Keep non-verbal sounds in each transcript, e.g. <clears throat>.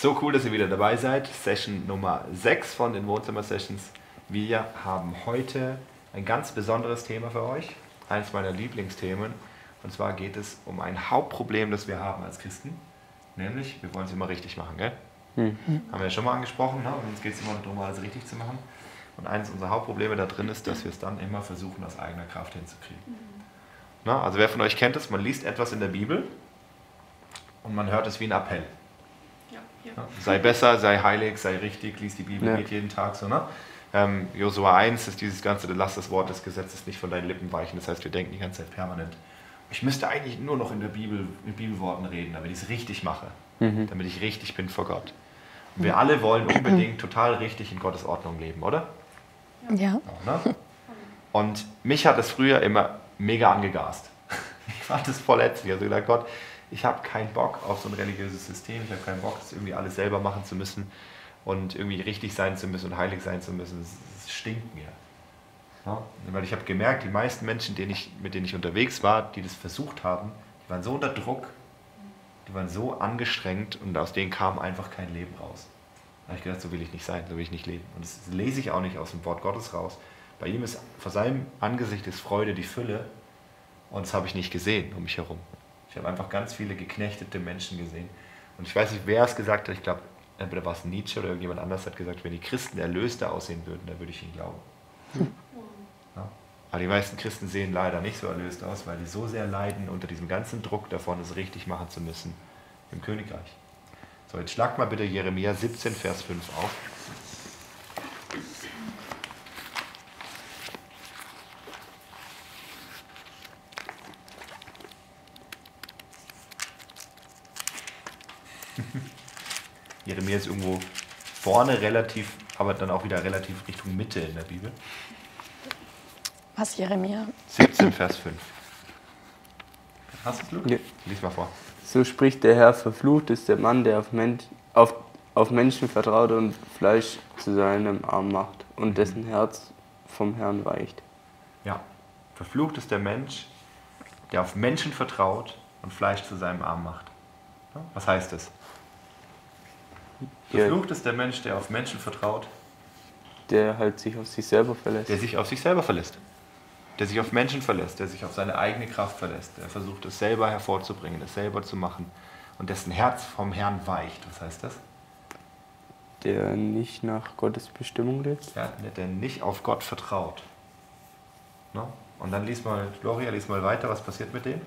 So cool, dass ihr wieder dabei seid. Session Nummer 6 von den Wohnzimmer-Sessions. Wir haben heute ein ganz besonderes Thema für euch. Eines meiner Lieblingsthemen. Und zwar geht es um ein Hauptproblem, das wir haben als Christen. Nämlich, wir wollen es immer richtig machen. Gell? Mhm. Haben wir ja schon mal angesprochen. Ne? Und uns geht es immer darum, alles richtig zu machen. Und eines unserer Hauptprobleme da drin ist, dass wir es dann immer versuchen, aus eigener Kraft hinzukriegen. Mhm. Na, also wer von euch kennt es, man liest etwas in der Bibel und man hört es wie ein Appell. Ja, ja. Sei besser, sei heilig, sei richtig, lies die Bibel, ja. geht jeden Tag so. Ne? Ähm, Josua 1 ist dieses ganze, lass das Wort des Gesetzes nicht von deinen Lippen weichen. Das heißt, wir denken die ganze Zeit permanent, ich müsste eigentlich nur noch in der Bibel mit Bibelworten reden, damit ich es richtig mache, mhm. damit ich richtig bin vor Gott. Und wir alle wollen <clears throat> unbedingt total richtig in Gottes Ordnung leben, oder? Ja. Auch, ne? Und mich hat es früher immer mega angegast. <laughs> Ich fand das voll ätzend. Ich habe gedacht, Gott, ich habe keinen Bock auf so ein religiöses System. Ich habe keinen Bock, das irgendwie alles selber machen zu müssen und irgendwie richtig sein zu müssen und heilig sein zu müssen. Es stinkt mir. Ja? Weil ich habe gemerkt, die meisten Menschen, denen ich, mit denen ich unterwegs war, die das versucht haben, die waren so unter Druck, die waren so angestrengt und aus denen kam einfach kein Leben raus. Da habe ich gedacht, so will ich nicht sein, so will ich nicht leben. Und das lese ich auch nicht aus dem Wort Gottes raus. Bei ihm ist, vor seinem Angesicht ist Freude die Fülle und das habe ich nicht gesehen um mich herum. Ich habe einfach ganz viele geknechtete Menschen gesehen. Und ich weiß nicht, wer es gesagt hat, ich glaube, entweder war es Nietzsche oder irgendjemand anders hat gesagt, wenn die Christen erlöster aussehen würden, dann würde ich ihnen glauben. Ja. Aber die meisten Christen sehen leider nicht so erlöst aus, weil die so sehr leiden unter diesem ganzen Druck davon, es richtig machen zu müssen im Königreich. So, jetzt schlagt mal bitte Jeremia 17, Vers 5 auf. Jeremia ist irgendwo vorne relativ, aber dann auch wieder relativ Richtung Mitte in der Bibel. Was, Jeremia? 17, Vers 5. Hast du es, Luke? Nee. Lies mal vor. So spricht der Herr, verflucht ist der Mann, der auf, Mensch, auf, auf Menschen vertraut und Fleisch zu seinem Arm macht und mhm. dessen Herz vom Herrn weicht. Ja, verflucht ist der Mensch, der auf Menschen vertraut und Fleisch zu seinem Arm macht. Was heißt das? Verflucht ist der Mensch, der auf Menschen vertraut. Der halt sich auf sich selber verlässt. Der sich auf sich selber verlässt. Der sich auf Menschen verlässt, der sich auf seine eigene Kraft verlässt. Der versucht, es selber hervorzubringen, es selber zu machen. Und dessen Herz vom Herrn weicht. Was heißt das? Der nicht nach Gottes Bestimmung lebt. Ja, der nicht auf Gott vertraut. No? Und dann lies mal, Gloria, lies mal weiter, was passiert mit dem?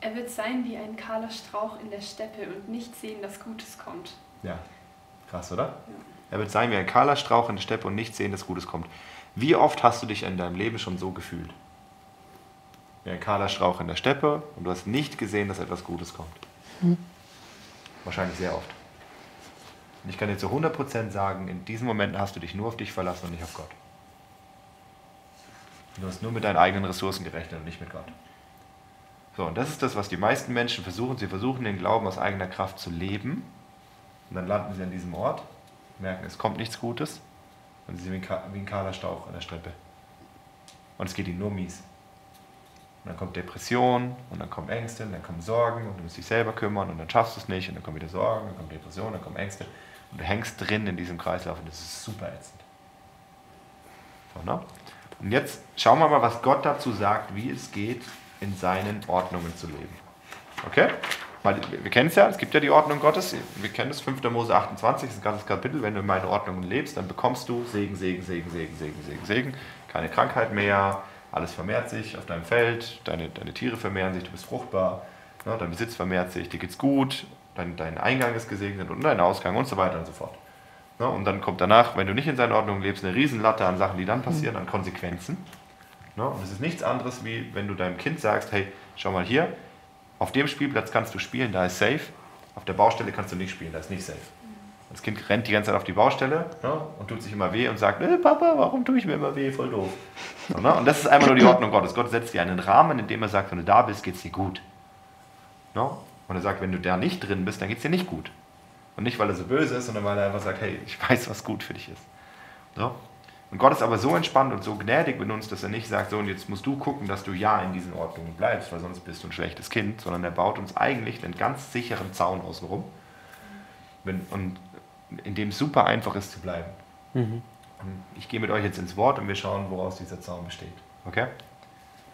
Er wird sein wie ein kahler Strauch in der Steppe und nicht sehen, dass Gutes kommt. Ja, krass, oder? Ja. Er wird sein wie ein kahler Strauch in der Steppe und nicht sehen, dass Gutes kommt. Wie oft hast du dich in deinem Leben schon so gefühlt? Wie ein kahler Strauch in der Steppe und du hast nicht gesehen, dass etwas Gutes kommt. Hm. Wahrscheinlich sehr oft. Und ich kann dir zu 100% sagen, in diesen Momenten hast du dich nur auf dich verlassen und nicht auf Gott. Du hast nur mit deinen eigenen Ressourcen gerechnet und nicht mit Gott. So, und das ist das, was die meisten Menschen versuchen. Sie versuchen, den Glauben aus eigener Kraft zu leben. Und dann landen sie an diesem Ort, merken, es kommt nichts Gutes. Und sie sind wie ein kahler Stauch an der Strippe. Und es geht ihnen nur mies. Und dann kommt Depression und dann kommen Ängste und dann kommen Sorgen und du musst dich selber kümmern und dann schaffst du es nicht und dann kommen wieder Sorgen, dann kommt Depression, dann kommen Ängste und du hängst drin in diesem Kreislauf und das ist super ätzend. So, ne? Und jetzt schauen wir mal, was Gott dazu sagt, wie es geht, in seinen Ordnungen zu leben. Okay? Weil wir kennen es ja, es gibt ja die Ordnung Gottes. Wir kennen es, 5. Mose 28, das ist ein ganzes Kapitel. Wenn du in meinen Ordnungen lebst, dann bekommst du Segen, Segen, Segen, Segen, Segen, Segen, Segen. Keine Krankheit mehr, alles vermehrt sich auf deinem Feld, deine, deine Tiere vermehren sich, du bist fruchtbar, ne, dein Besitz vermehrt sich, dir geht's gut, dein, dein Eingang ist gesegnet und dein Ausgang und so weiter und so fort. Ne, und dann kommt danach, wenn du nicht in seinen Ordnungen lebst, eine Riesenlatte an Sachen, die dann passieren, an Konsequenzen. Ne? Und es ist nichts anderes, wie wenn du deinem Kind sagst, hey, schau mal hier, auf dem Spielplatz kannst du spielen, da ist safe, auf der Baustelle kannst du nicht spielen, da ist nicht safe. Das Kind rennt die ganze Zeit auf die Baustelle ne, und tut sich immer weh und sagt, äh, Papa, warum tue ich mir immer weh, voll doof. So, ne? Und das ist einfach nur die Ordnung Gottes. Gott setzt dir einen Rahmen, in dem er sagt, wenn du da bist, geht es dir gut. Ne? Und er sagt, wenn du da nicht drin bist, dann geht es dir nicht gut. Und nicht, weil er so böse ist, sondern weil er einfach sagt, hey, ich weiß, was gut für dich ist. So? Und Gott ist aber so entspannt und so gnädig mit uns, dass er nicht sagt, so und jetzt musst du gucken, dass du ja in diesen Ordnungen bleibst, weil sonst bist du ein schlechtes Kind, sondern er baut uns eigentlich einen ganz sicheren Zaun außenrum. Wenn, und in dem es super einfach ist zu bleiben. Mhm. Ich gehe mit euch jetzt ins Wort und wir schauen, woraus dieser Zaun besteht. Okay?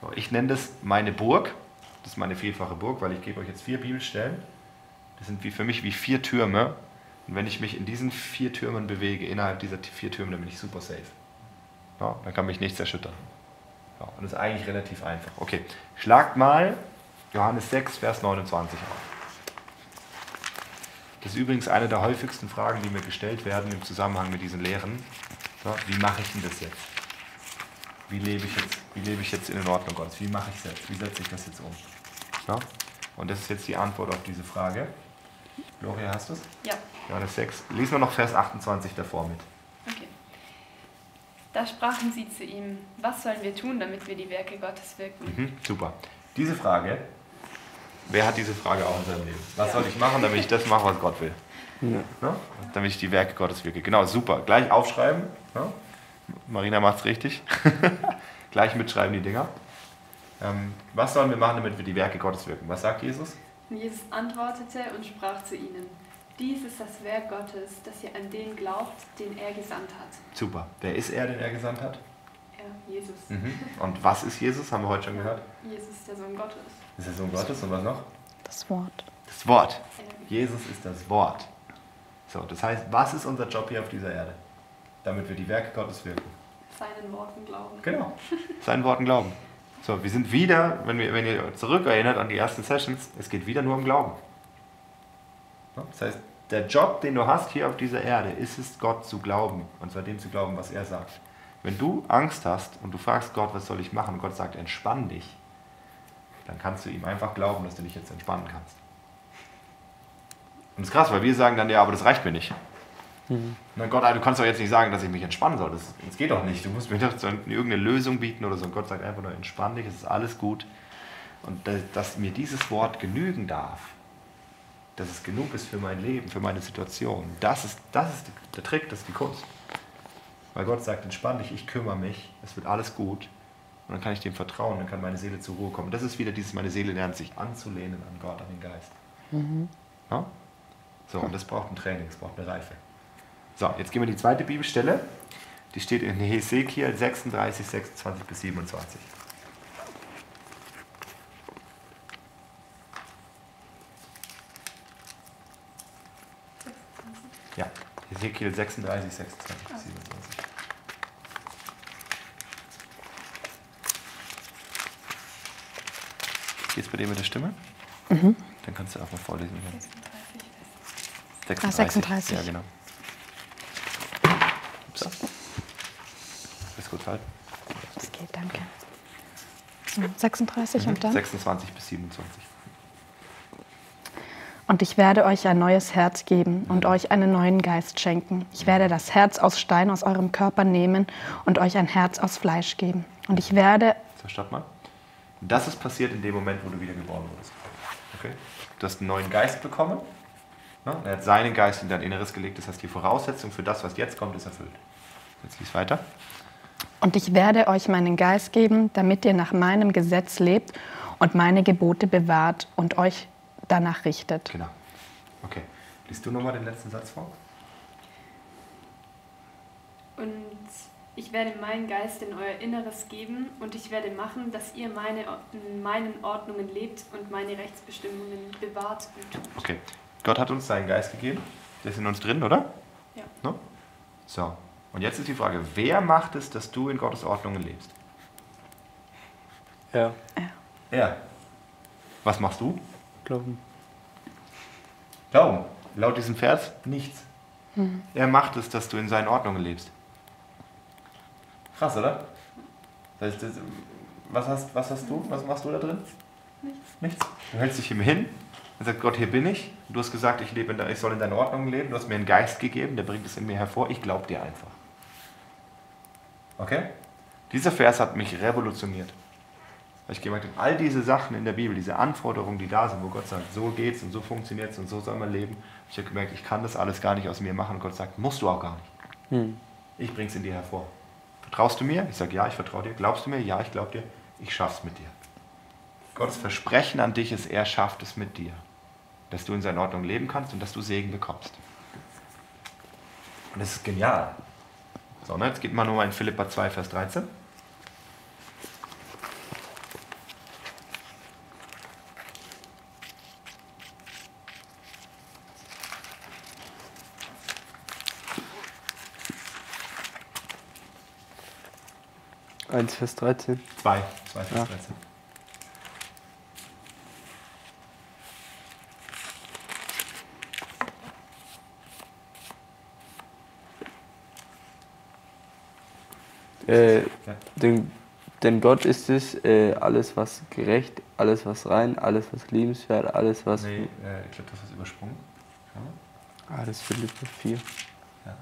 So, Ich nenne das meine Burg. Das ist meine vielfache Burg, weil ich gebe euch jetzt vier Bibelstellen. Das sind wie für mich wie vier Türme. Und wenn ich mich in diesen vier Türmen bewege, innerhalb dieser vier Türme, dann bin ich super safe. Ja, dann kann mich nichts erschüttern. Ja, und das ist eigentlich relativ einfach. Okay, schlagt mal Johannes 6, Vers 29 auf. Das ist übrigens eine der häufigsten Fragen, die mir gestellt werden im Zusammenhang mit diesen Lehren. Ja, wie mache ich denn das jetzt? Wie lebe ich jetzt, wie lebe ich jetzt in den Ordnung Gottes? Wie mache ich es jetzt? Wie setze ich das jetzt um? Ja? Und das ist jetzt die Antwort auf diese Frage. Gloria, hast du es? Ja, Johannes 6. Lesen wir noch Vers 28 davor mit. Da sprachen sie zu ihm, was sollen wir tun, damit wir die Werke Gottes wirken? Mhm, super. Diese Frage, wer hat diese Frage auch in seinem Leben? Was Ja. soll ich machen, damit ich das mache, was Gott will? Ja. Ja? Damit ich die Werke Gottes wirke. Genau, super. Gleich aufschreiben. Ja? Marina macht es richtig. <laughs> Gleich mitschreiben die Dinger. Ähm, was sollen wir machen, damit wir die Werke Gottes wirken? Was sagt Jesus? Und Jesus antwortete und sprach zu ihnen, dies ist das Werk Gottes, dass ihr an den glaubt, den er gesandt hat. Super. Wer ist er, den er gesandt hat? Er, Jesus. Mhm. Und was ist Jesus? Haben wir heute schon gehört. Jesus, der Sohn Gottes. Ist der Sohn Gottes und was noch? Das Wort. Das Wort. Jesus ist das Wort. So, das heißt, was ist unser Job hier auf dieser Erde? Damit wir die Werke Gottes wirken. seinen Worten glauben. Genau. <laughs> Seinen Worten glauben. So, wir sind wieder, wenn, wir, wenn ihr zurückerinnert an die ersten Sessions, es geht wieder nur um Glauben. Ja, Das heißt, der Job, den du hast hier auf dieser Erde, ist es, Gott zu glauben und zwar dem zu glauben, was er sagt. Wenn du Angst hast und du fragst Gott, was soll ich machen, und Gott sagt, entspann dich, dann kannst du ihm einfach glauben, dass du dich jetzt entspannen kannst. Und das ist krass, weil wir sagen dann, ja, aber das reicht mir nicht. Na Gott, du kannst doch jetzt nicht sagen, dass ich mich entspannen soll. Das, das geht doch nicht. Du musst mir doch so irgendeine Lösung bieten oder so. Und Gott sagt einfach nur, entspann dich, es ist alles gut. Und dass, dass mir dieses Wort genügen darf, dass es genug ist für mein Leben, für meine Situation, das ist, das ist der Trick, das ist die Kunst. Weil Gott sagt, entspann dich, ich kümmere mich, es wird alles gut. Und dann kann ich dem vertrauen, dann kann meine Seele zur Ruhe kommen. Das ist wieder dieses, meine Seele lernt sich anzulehnen an Gott, an den Geist. Ja? So, und das braucht ein Training, das braucht eine Reife. So, jetzt gehen wir in die zweite Bibelstelle. Die steht in Hesekiel 36, 26 bis 27. Ja, Hesekiel 36, 26 bis 27. Geht's bei dir mit der Stimme? Dann kannst du auch mal vorlesen. 36 Ah, 36. Ja, genau. So. Ist gut halten. Das geht, danke. So, 36 und dann? 26 bis 27. Und ich werde euch ein neues Herz geben und euch einen neuen Geist schenken. Ich werde das Herz aus Stein aus eurem Körper nehmen und euch ein Herz aus Fleisch geben. Und ich werde, So, stopp mal. Das ist passiert in dem Moment, wo du wiedergeboren wurdest. Okay? Du hast einen neuen Geist bekommen. Ne? Er hat seinen Geist in dein Inneres gelegt. Das heißt, die Voraussetzung für das, was jetzt kommt, ist erfüllt. Jetzt lies weiter. und ich werde euch meinen Geist geben, damit ihr nach meinem Gesetz lebt und meine Gebote bewahrt und euch danach richtet. Genau. Okay. Liest du nochmal den letzten Satz vor? Und ich werde meinen Geist in euer Inneres geben und ich werde machen, dass ihr meine, in meinen Ordnungen lebt und meine Rechtsbestimmungen bewahrt und tut. Okay. Gott hat uns seinen Geist gegeben. Der ist in uns drin, oder? Ja. Ne? So. Und jetzt ist die Frage, wer macht es, dass du in Gottes Ordnungen lebst? Ja, Er. Was machst du? Glauben. Glauben. Laut diesem Vers nichts. Er macht es, dass du in seinen Ordnungen lebst. Krass, oder? Das das, was, hast, was hast du? Was machst du da drin? Nichts. Nichts. Du hältst dich ihm hin und sagst, Gott, hier bin ich. Du hast gesagt, ich, lebe ich soll in deinen Ordnungen leben. Du hast mir einen Geist gegeben, der bringt es in mir hervor. Ich glaube dir einfach. Okay? Dieser Vers hat mich revolutioniert. Weil ich gemerkt habe, all diese Sachen in der Bibel, diese Anforderungen, die da sind, wo Gott sagt, so geht's und so funktioniert's und so soll man leben. Ich habe gemerkt, ich kann das alles gar nicht aus mir machen. Und Gott sagt, musst du auch gar nicht. Hm. Ich bring's in dir hervor. Vertraust du mir? Ich sage, ja, ich vertraue dir. Glaubst du mir? Ja, ich glaube dir. Ich schaff's mit dir. Gottes Versprechen an dich ist, er schafft es mit dir. Dass du in seiner Ordnung leben kannst und dass du Segen bekommst. Und das ist genial. So, ne, jetzt geht mal nur in Philippa 2, Vers 13. Eins Vers 13. 2, 2 Vers Ja. 13. Äh, Ja. denn, denn Gott ist es, äh, alles was gerecht, alles was rein, alles was liebenswert, alles was. Nee, äh, ich glaube, das ist übersprungen. Mal. Ah, das ist Philippe 4. Ja.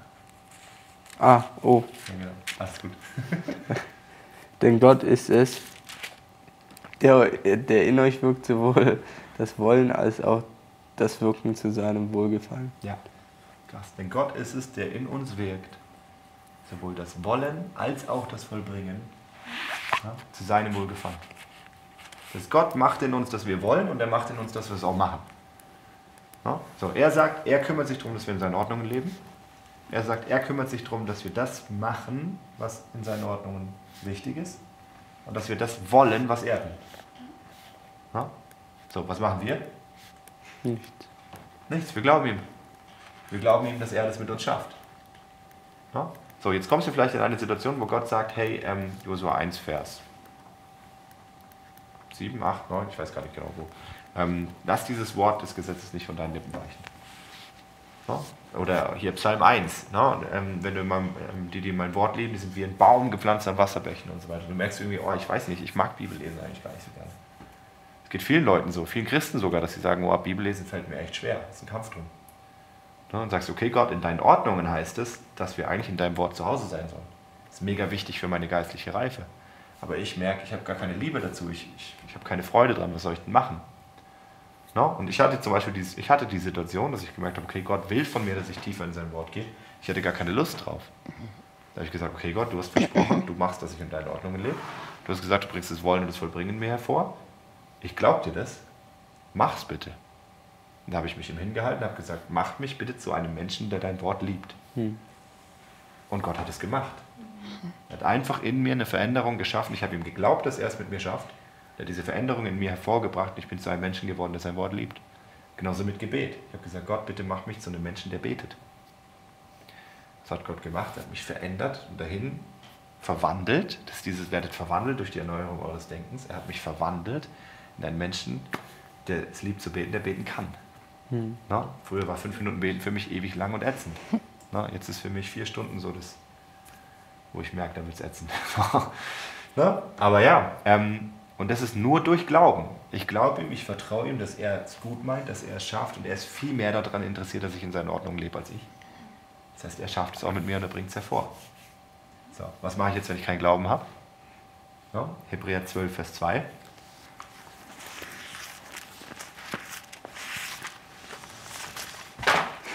Ah, oh. Ja, genau. Alles gut. <laughs> Denn Gott ist es, der, der in euch wirkt, sowohl das Wollen als auch das Wirken zu seinem Wohlgefallen. Ja, krass. Denn Gott ist es, der in uns wirkt, sowohl das Wollen als auch das Vollbringen ja, zu seinem Wohlgefallen. Das Gott macht in uns, dass wir wollen und er macht in uns, dass wir es auch machen. Ja? So, er sagt, er kümmert sich darum, dass wir in seinen Ordnungen leben. Er sagt, er kümmert sich darum, dass wir das machen, was in seinen Ordnungen wichtig ist. Und dass wir das wollen, was er will. Ja? So, was machen wir? Nicht. Nichts, wir glauben ihm. Wir glauben ihm, dass er das mit uns schafft. Ja? So, jetzt kommst du vielleicht in eine Situation, wo Gott sagt, hey, ähm, Josua 1, Vers 7, 8, 9, ich weiß gar nicht genau wo. Ähm, lass dieses Wort des Gesetzes nicht von deinen Lippen weichen. Ja? Oder hier Psalm 1, ne? ähm, wenn du meinem, ähm, die, die mein Wort leben, die sind wie ein Baum gepflanzt an Wasserbächen und so weiter. Du merkst irgendwie, oh, ich weiß nicht, ich mag Bibellesen eigentlich gar nicht so gerne. Es geht vielen Leuten so, vielen Christen sogar, dass sie sagen, oh, Bibellesen fällt mir echt schwer, es ist ein Kampf drin. Ne, Und sagst, okay, Gott, in deinen Ordnungen heißt es, dass wir eigentlich in deinem Wort zu Hause sein sollen. Das ist mega wichtig für meine geistliche Reife. Aber ich merke, ich habe gar keine Liebe dazu, ich, ich, ich habe keine Freude dran, was soll ich denn machen? Ne? Und ich hatte zum Beispiel dieses, ich hatte die Situation, dass ich gemerkt habe, okay, Gott will von mir, dass ich tiefer in sein Wort gehe. Ich hatte gar keine Lust drauf. Da habe ich gesagt, okay Gott, du hast versprochen, du machst, dass ich in deinen Ordnungen lebe. Du hast gesagt, du bringst das Wollen und das Vollbringen in mir hervor. Ich glaube dir das. Mach's bitte. Und da habe ich mich ihm hingehalten und habe gesagt, mach mich bitte zu einem Menschen, der dein Wort liebt. Hm. Und Gott hat es gemacht. Er hat einfach in mir eine Veränderung geschaffen. Ich habe ihm geglaubt, dass er es mit mir schafft. Er hat diese Veränderung in mir hervorgebracht und ich bin zu einem Menschen geworden, der sein Wort liebt. Genauso mit Gebet. Ich habe gesagt, Gott, bitte mach mich zu einem Menschen, der betet. Das hat Gott gemacht, er hat mich verändert und dahin verwandelt. Das dieses, werdet verwandelt durch die Erneuerung eures Denkens. Er hat mich verwandelt in einen Menschen, der es liebt zu beten, der beten kann. Hm. Na, früher war fünf Minuten beten für mich ewig lang und ätzend. <laughs> Na, jetzt ist für mich vier Stunden so das, wo ich merke, da wird es ätzend. <laughs> Na, aber ja, ähm, und das ist nur durch Glauben. Ich glaube ihm, ich vertraue ihm, dass er es gut meint, dass er es schafft und er ist viel mehr daran interessiert, dass ich in seinen Ordnungen lebe als ich. Das heißt, er schafft es auch mit mir und er bringt es hervor. So, was mache ich jetzt, wenn ich keinen Glauben habe? Ja, Hebräer 12, Vers 2.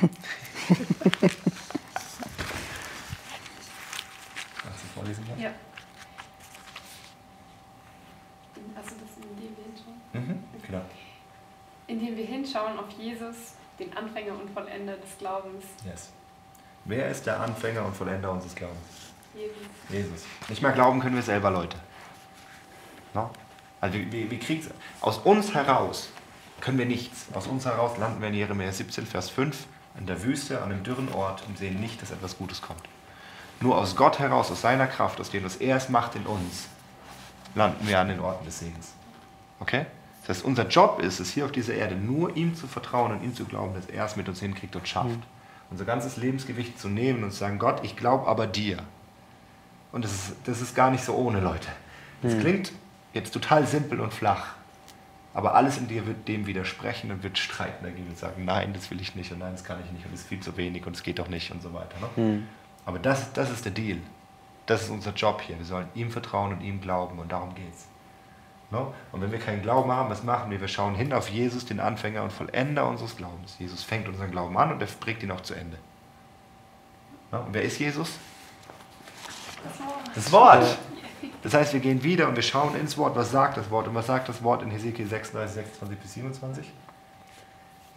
<laughs> Kannst du vorlesen? Jan? Ja. Also das, indem wir hinschauen. Mhm, genau. Indem wir hinschauen auf Jesus, den Anfänger und Vollender des Glaubens. Yes. Wer ist der Anfänger und Vollender unseres Glaubens? Jesus. Jesus. Nicht mehr glauben können wir selber, Leute. No? Also wir, wir kriegen aus uns heraus können wir nichts. Aus uns heraus landen wir in Jeremia 17, Vers 5 in der Wüste, an einem dürren Ort und sehen nicht, dass etwas Gutes kommt. Nur aus Gott heraus, aus seiner Kraft, aus dem, was er es macht in uns, landen wir an den Orten des Segens. Okay? Das heißt, unser Job ist es, hier auf dieser Erde nur ihm zu vertrauen und ihm zu glauben, dass er es mit uns hinkriegt und schafft. Unser ganzes Lebensgewicht zu nehmen und zu sagen, Gott, ich glaube aber dir. Und das ist, das ist gar nicht so ohne, Leute. Das klingt jetzt total simpel und flach. Aber alles in dir wird dem widersprechen und wird streiten dagegen und sagen, nein, das will ich nicht und nein, das kann ich nicht und das ist viel zu wenig und es geht doch nicht und so weiter. Ne? Hm. Aber das, das ist der Deal. Das ist unser Job hier. Wir sollen ihm vertrauen und ihm glauben und darum geht's. Ne? Und wenn wir keinen Glauben haben, was machen wir? Wir schauen hin auf Jesus, den Anfänger und Vollender unseres Glaubens. Jesus fängt unseren Glauben an und er bringt ihn auch zu Ende. Ne? Und wer ist Jesus? Das Wort. Das heißt, wir gehen wieder und wir schauen ins Wort, was sagt das Wort und was sagt das Wort in Hesekiel 36, 26 bis 27?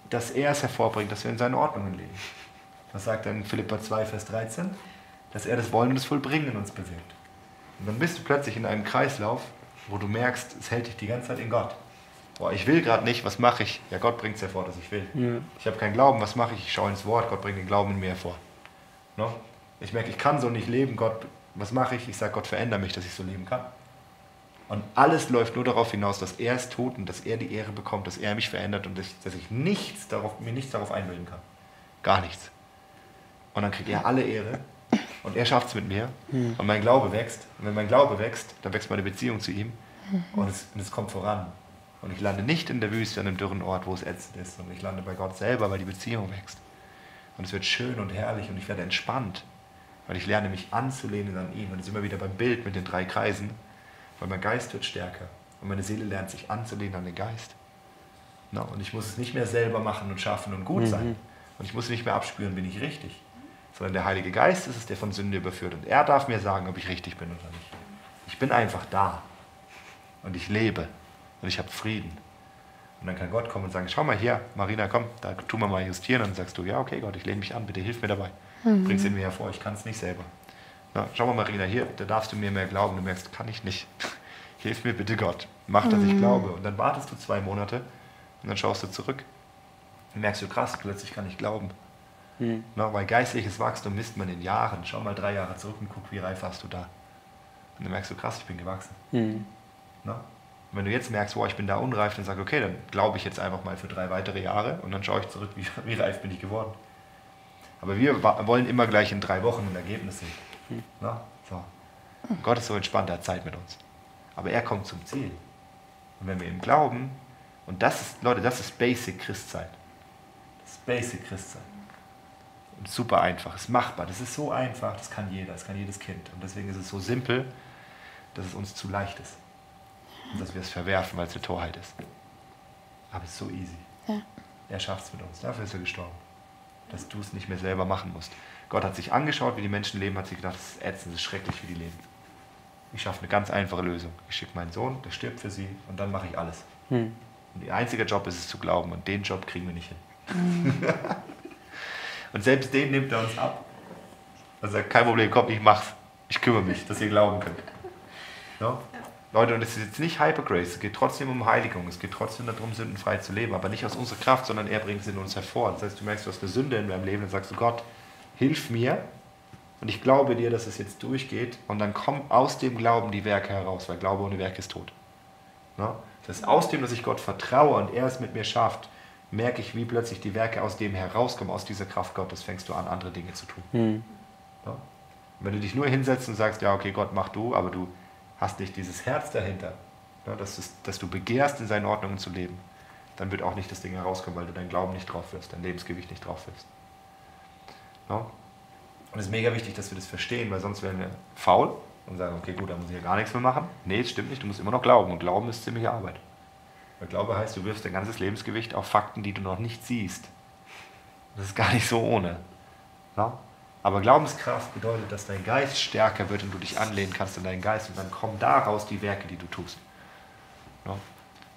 Dass er es hervorbringt, dass wir in seinen Ordnungen leben. Was sagt dann Philippa 2, Vers 13? Dass er das Wollen und das Vollbringen in uns bewirkt. Und dann bist du plötzlich in einem Kreislauf, wo du merkst, es hält dich die ganze Zeit in Gott. Boah, ich will gerade nicht, was mache ich? Ja, Gott bringt es hervor, dass ich will. Ja. Ich habe keinen Glauben, was mache ich? Ich schaue ins Wort, Gott bringt den Glauben in mir hervor. No? Ich merke, ich kann so nicht leben, Gott, was mache ich? Ich sage, Gott, verändere mich, dass ich so leben kann. Und alles läuft nur darauf hinaus, dass er es tut und dass er die Ehre bekommt, dass er mich verändert und dass ich, dass ich nichts darauf, mir nichts darauf einbilden kann. Gar nichts. Und dann kriegt er alle Ehre und er schafft es mit mir und mein Glaube wächst. Und wenn mein Glaube wächst, dann wächst meine Beziehung zu ihm und es, und es kommt voran. Und ich lande nicht in der Wüste an einem dürren Ort, wo es ätzend ist, sondern ich lande bei Gott selber, weil die Beziehung wächst. Und es wird schön und herrlich und ich werde entspannt, weil ich lerne mich anzulehnen an ihn. Und jetzt wir wieder beim Bild mit den drei Kreisen, weil mein Geist wird stärker und meine Seele lernt sich anzulehnen an den Geist. Na, und ich muss es nicht mehr selber machen und schaffen und gut sein. Und ich muss nicht mehr abspüren, bin ich richtig. Sondern der Heilige Geist ist es, der von Sünde überführt. Und er darf mir sagen, ob ich richtig bin oder nicht. Ich bin einfach da. Und ich lebe. Und ich habe Frieden. Und dann kann Gott kommen und sagen, schau mal hier, Marina, komm, da tun wir mal justieren. Und dann sagst du, ja, okay, Gott, ich lehne mich an, bitte hilf mir dabei. Bring es in mir hervor, ich kann es nicht selber. Na, schau mal, Marina, hier, da darfst du mir mehr glauben. Du merkst, kann ich nicht. <laughs> Hilf mir bitte Gott. Mach, dass ich glaube. Und dann wartest du zwei Monate und dann schaust du zurück. Und merkst du, krass, plötzlich kann ich glauben. Hm. Na, weil geistliches Wachstum misst man in Jahren. Schau mal drei Jahre zurück und guck, wie reif warst du da. Und dann merkst du, krass, ich bin gewachsen. Hm. Na? Und wenn du jetzt merkst, boah, ich bin da unreif, dann sag, okay, dann glaube ich jetzt einfach mal für drei weitere Jahre und dann schaue ich zurück, wie, <laughs> wie reif bin ich geworden. Aber wir wollen immer gleich in drei Wochen ein Ergebnis sehen. Na? So. Gott ist so entspannt, er hat Zeit mit uns. Aber er kommt zum Ziel. Und wenn wir ihm glauben, und das ist, Leute, das ist Basic Christsein. Das ist Basic Christsein. Und super einfach, ist machbar. Das ist so einfach, das kann jeder, das kann jedes Kind. Und deswegen ist es so simpel, dass es uns zu leicht ist. Und dass wir es verwerfen, weil es eine Torheit ist. Aber es ist so easy. Ja. Er schafft es mit uns. Dafür ist er gestorben. Dass du es nicht mehr selber machen musst. Gott hat sich angeschaut, wie die Menschen leben, hat sich gedacht, das ist ätzend, das ist schrecklich, wie die leben. Ich schaffe eine ganz einfache Lösung. Ich schicke meinen Sohn, der stirbt für sie und dann mache ich alles. Hm. Und ihr einziger Job ist es zu glauben und den Job kriegen wir nicht hin. <laughs> und selbst den nimmt er uns ab. Sagt, kein Problem, komm, ich mach's. Ich kümmere mich, dass ihr glauben könnt. Ja? Leute, und es ist jetzt nicht Hypergrace, es geht trotzdem um Heiligung, es geht trotzdem darum, sündenfrei zu leben, aber nicht aus unserer Kraft, sondern er bringt es in uns hervor. Das heißt, du merkst, du hast eine Sünde in deinem Leben, dann sagst du, Gott, hilf mir und ich glaube dir, dass es jetzt durchgeht und dann kommen aus dem Glauben die Werke heraus, weil Glaube ohne Werk ist tot. Ne? Das heißt, aus dem, dass ich Gott vertraue und er es mit mir schafft, merke ich, wie plötzlich die Werke aus dem herauskommen, aus dieser Kraft Gottes, fängst du an, andere Dinge zu tun. Hm. Ja? Wenn du dich nur hinsetzt und sagst, ja, okay, Gott, mach du, aber du hast nicht dieses Herz dahinter, ja, dass, es, dass du begehrst, in seinen Ordnungen zu leben, dann wird auch nicht das Ding herauskommen, weil du dein Glauben nicht drauf wirst, dein Lebensgewicht nicht drauf wirst. Ja? Und es ist mega wichtig, dass wir das verstehen, weil sonst wären wir faul und sagen, okay, gut, dann muss ich ja gar nichts mehr machen. Nee, das stimmt nicht, du musst immer noch glauben und Glauben ist ziemliche Arbeit. Weil Glaube heißt, du wirfst dein ganzes Lebensgewicht auf Fakten, die du noch nicht siehst. Das ist gar nicht so ohne. Ja? Aber Glaubenskraft bedeutet, dass dein Geist stärker wird und du dich anlehnen kannst an deinen Geist und dann kommen daraus die Werke, die du tust. Ja?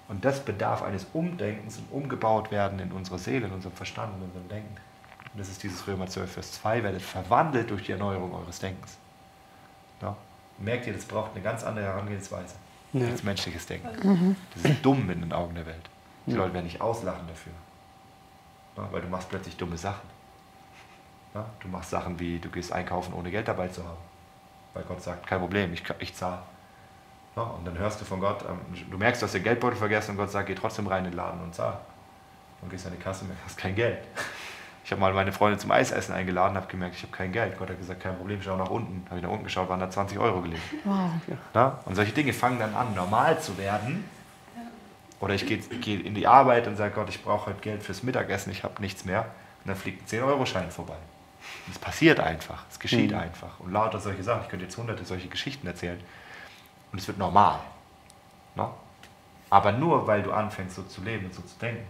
Und das bedarf eines Umdenkens und umgebaut werden in unserer Seele, in unserem Verstand, in unserem Denken. Und das ist dieses Römer 12, Vers 2, werdet verwandelt durch die Erneuerung eures Denkens. Ja? Merkt ihr, das braucht eine ganz andere Herangehensweise Ja. als menschliches Denken. Das ist dumm in den Augen der Welt. Die Leute werden nicht auslachen dafür. Ja, weil du machst plötzlich dumme Sachen. Ja, du machst Sachen wie, du gehst einkaufen, ohne Geld dabei zu haben. Weil Gott sagt, kein Problem, ich, ich zahle. Ja, und dann hörst du von Gott, ähm, du merkst, du hast den Geldbeutel vergessen und Gott sagt, geh trotzdem rein in den Laden und zahl. Und gehst an die Kasse und hast kein Geld. Ich habe mal meine Freunde zum Eisessen eingeladen, habe gemerkt, ich habe kein Geld. Gott hat gesagt, kein Problem, schau nach unten. Habe ich nach unten geschaut, waren da 20 Euro gelegen. Wow. Ja? Und solche Dinge fangen dann an, normal zu werden. Oder ich gehe geh in die Arbeit und sage, Gott, ich brauche heute Geld fürs Mittagessen, ich habe nichts mehr. Und dann fliegt ein 10-Euro-Schein vorbei. Und es passiert einfach, es geschieht Mhm. einfach. Und lauter solche Sachen, ich könnte jetzt hunderte solche Geschichten erzählen. Und es wird normal. Ne? Aber nur, weil du anfängst, so zu leben und so zu denken.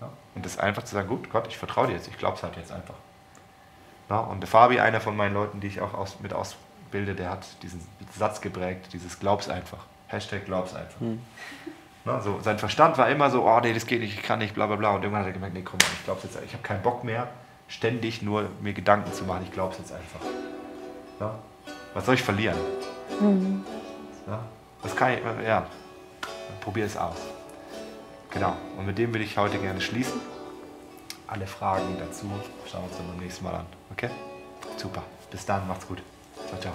Ne? Und das einfach zu sagen, gut, Gott, ich vertraue dir jetzt, ich glaube es halt jetzt einfach. Ne? Und der Fabi, einer von meinen Leuten, die ich auch aus, mit ausbilde, der hat diesen Satz geprägt, dieses Glaub's einfach. Hashtag Glaub's einfach. Hm. Ne, so, sein Verstand war immer so, oh nee, das geht nicht, ich kann nicht, bla bla bla. Und irgendwann hat er gemerkt, nee, komm, ich glaube jetzt, ich habe keinen Bock mehr, ständig nur mir Gedanken zu machen, ich glaube es jetzt einfach. Ja? Was soll ich verlieren? Ja? Was kann ich, ja, probier es aus. Genau, und mit dem will ich heute gerne schließen. Alle Fragen dazu schauen wir uns dann beim nächsten Mal an. Okay? Super. Bis dann, macht's gut. Ciao, ciao.